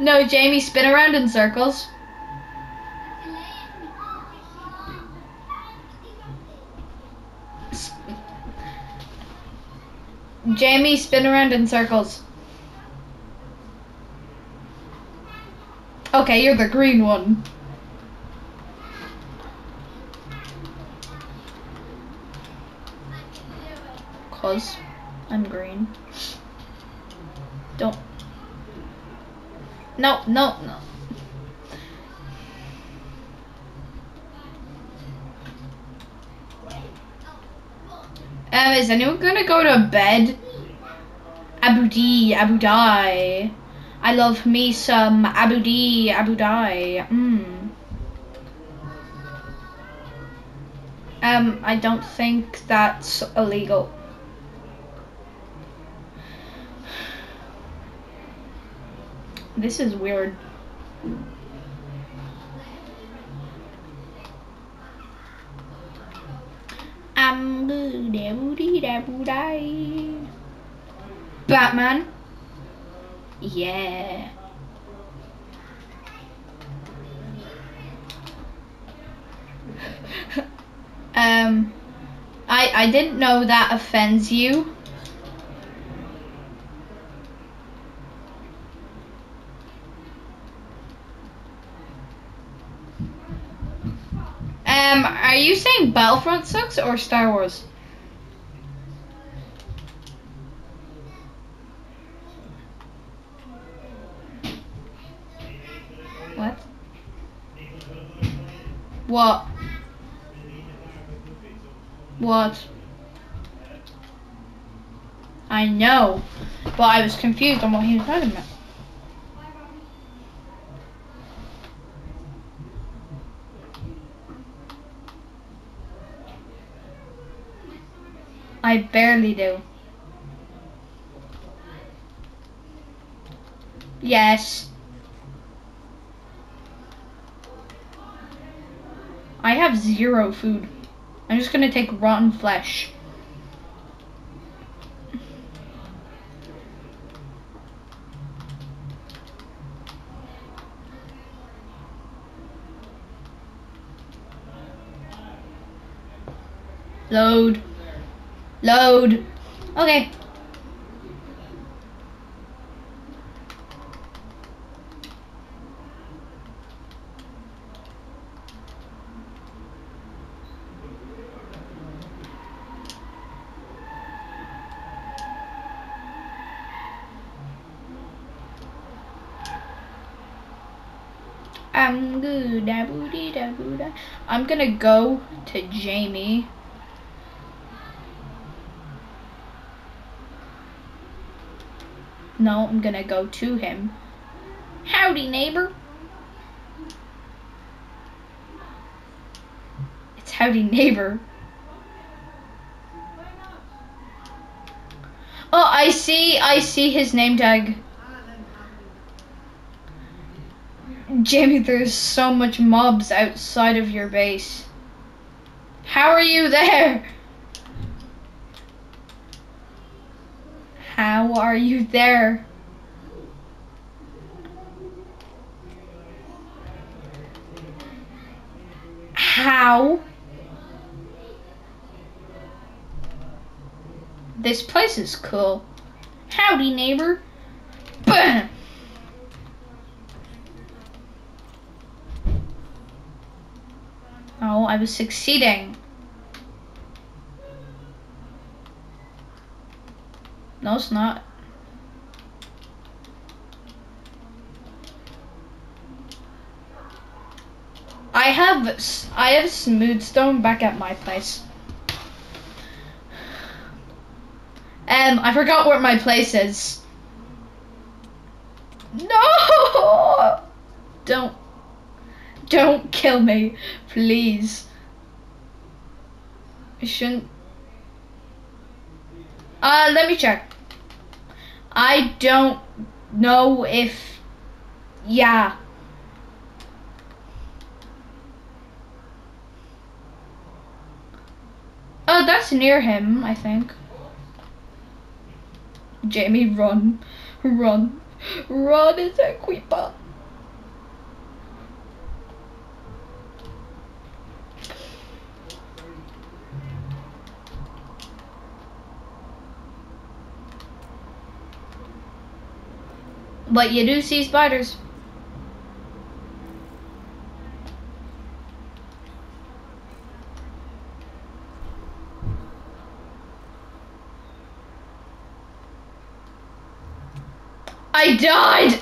no, Jamie, spin around in circles. Jamie, spin around in circles. Okay, you're the green one. Cause I'm green. Don't. No, no, no. Um, is anyone gonna go to bed? Abu Dhabi, Abu Dai. I love me some Abu Dhabi, Abu Dai. Mm. Um, I don't think that's illegal. This is weird. Batman. Yeah. um, I I didn't know that offends you. Um, are you saying Battlefront sucks or Star Wars? What? What? What? I know, but I was confused on what he was talking about. I barely do. Yes. I have zero food. I'm just gonna take rotten flesh. Load. Load. Okay. I'm good. I'm gonna go to Jamie. No, I'm gonna go to him. Howdy, neighbor. It's howdy, neighbor. Oh, I see, I see his name tag. Jamie, there's so much mobs outside of your base. How are you there? How are you there? How? This place is cool. Howdy, neighbor. Oh, I was succeeding. No, it's not. I have I have smooth stone back at my place. Um, I forgot where my place is. No! Don't, don't kill me, please. I shouldn't. Uh, let me check. I don't know if, yeah. Oh, that's near him, I think. Jamie, run, run, Run, it's a creeper. But you do see spiders. I died!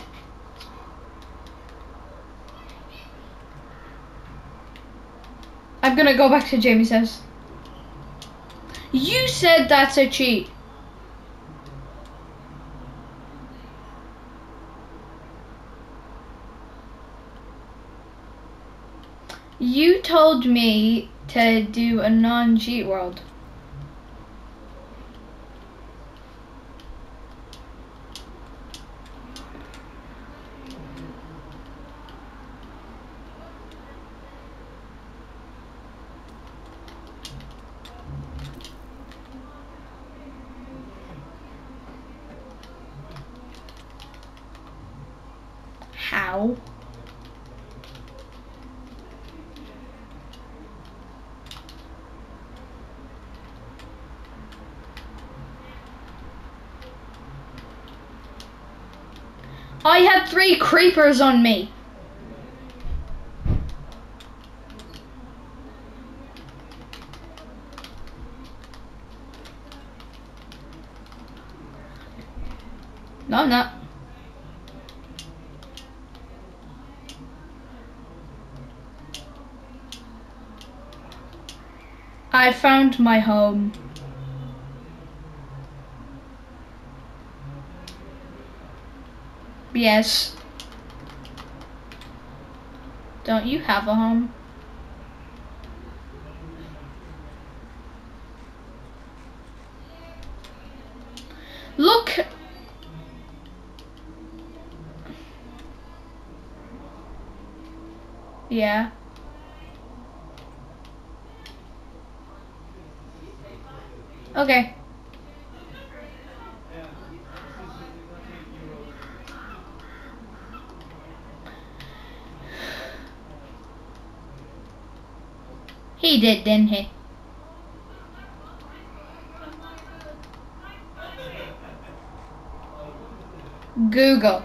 I'm gonna go back to Jamie's house. You said that's a cheat. You told me to do a non-cheat world. How? I had three creepers on me. No, I'm not. I found my home. Yes. Don't you have a home? Look. Yeah. Okay. He did, didn't he? Google.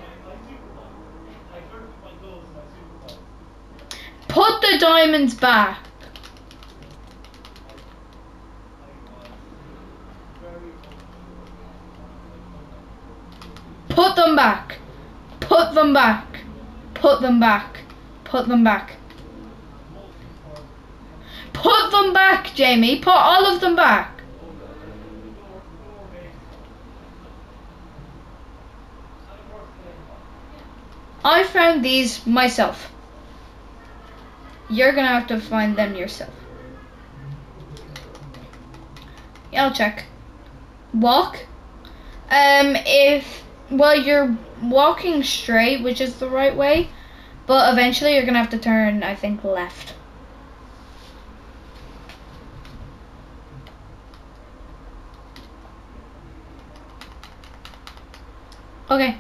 Put the diamonds back. Put them back. Put them back. Put them back. Put them back. Them back, Jamie. Put all of them back. I found these myself. You're gonna have to find them yourself. Yeah, I'll check. Walk. Um, if, well, you're walking straight, which is the right way, but eventually you're gonna have to turn, I think, left. Okay.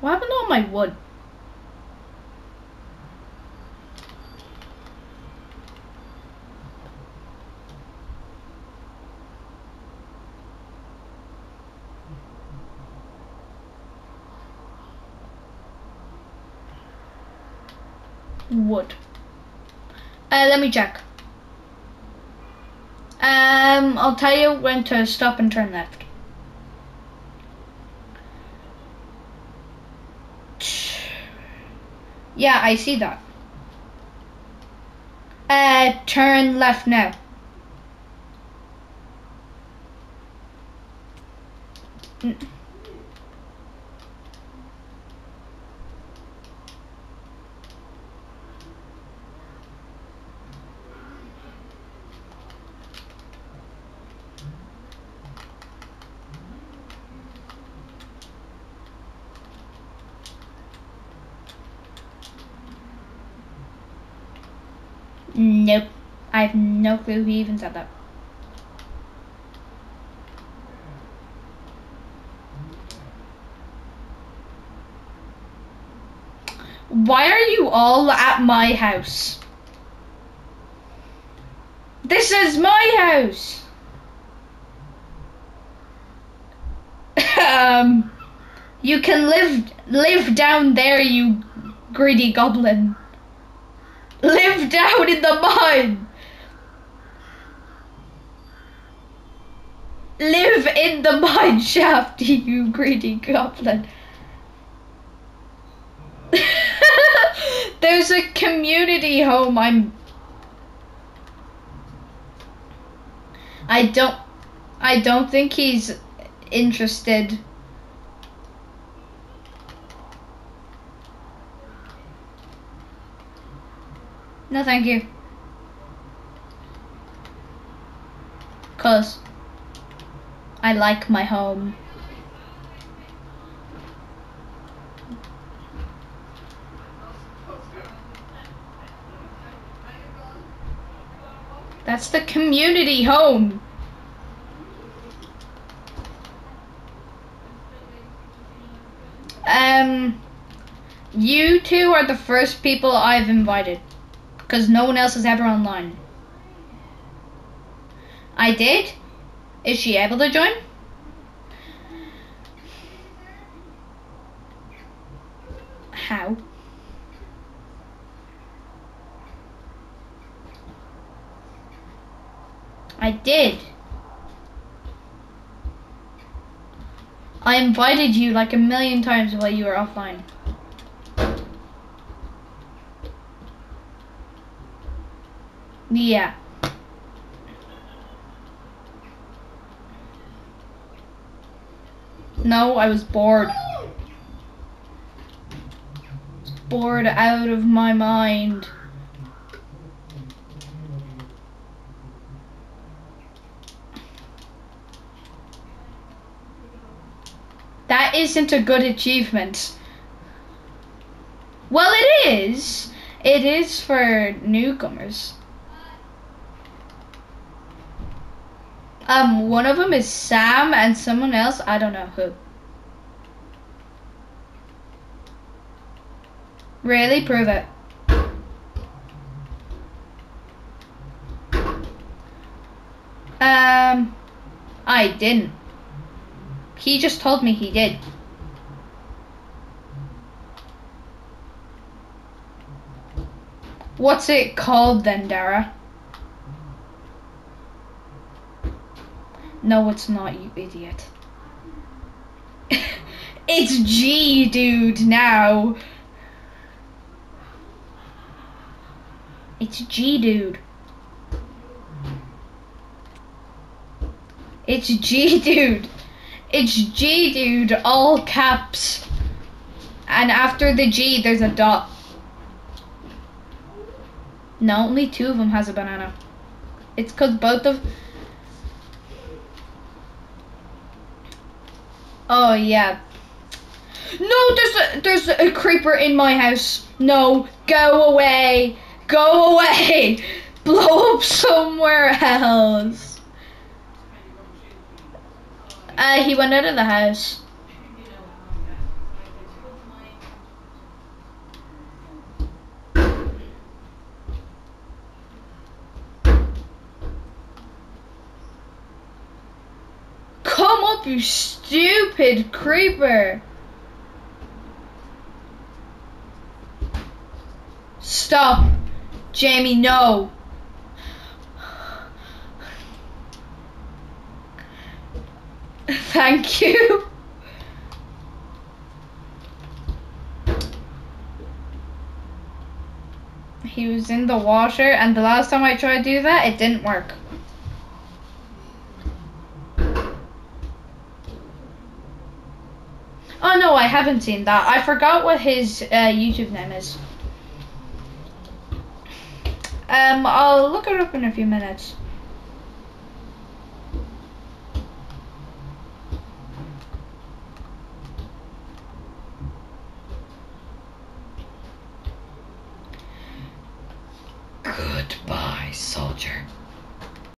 What happened to all my wood? Wood. Uh, let me check. Um, I'll tell you when to stop and turn left. Yeah, I see that. Uh, turn left now. Nope. I have no clue who even said that. Why are you all at my house? This is my house! um, you can live live down there, you greedy goblin. Live down in the mud. Live in the mine shaft, you greedy goblin. There's a community home. I'm. I don't. I don't think he's interested. No, thank you. Cause I like my home. That's the community home. Um, you two are the first people I've invited. Because no one else is ever online. I did? Is she able to join? How? I did. I invited you like a million times while you were offline. Yeah. No, I was bored. bored out of my mind. That isn't a good achievement. Well, it is. It is for newcomers. Um, one of them is Sam, and someone else, I don't know who. Really? Prove it. Um, I didn't. He just told me he did. What's it called then, Dara? No, it's not, you idiot. it's G, dude, now. It's G, dude. It's G, dude. It's G, dude, all caps. And after the G, there's a dot. No, only two of them has a banana. It's because both of... Oh, yeah. No, there's a, there's a creeper in my house. No, go away. Go away. Blow up somewhere else. Uh, he went out of the house. Come up, you stupid creeper! Stop! Jamie, no! Thank you. He was in the water and the last time I tried to do that, it didn't work. Oh no, I haven't seen that. I forgot what his uh, YouTube name is. Um, I'll look it up in a few minutes.